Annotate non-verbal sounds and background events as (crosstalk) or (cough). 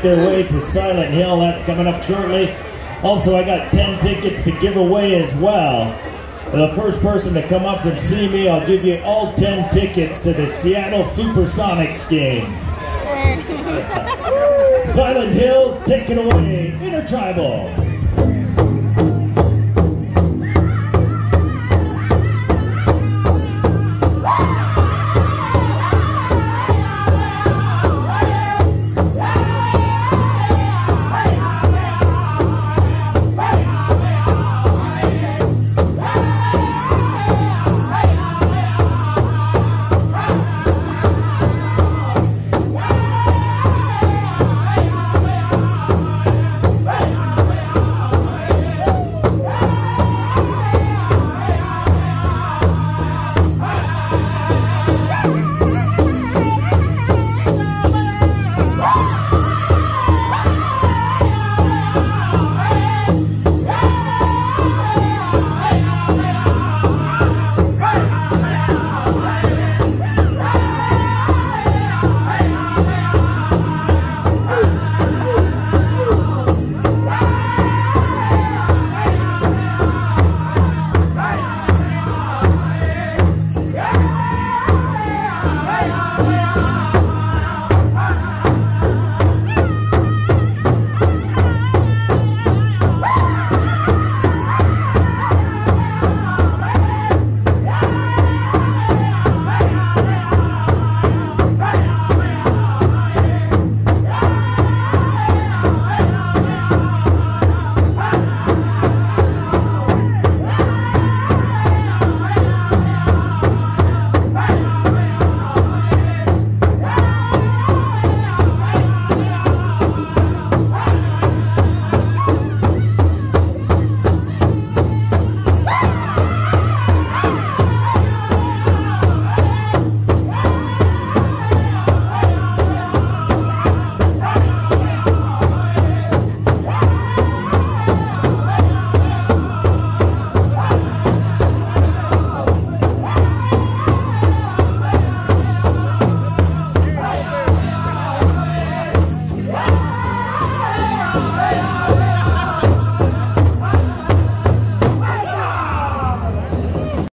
their way to Silent Hill. That's coming up shortly. Also, I got 10 tickets to give away as well. The first person to come up and see me, I'll give you all 10 tickets to the Seattle Supersonics game. (laughs) Silent Hill, take it away, Intertribal.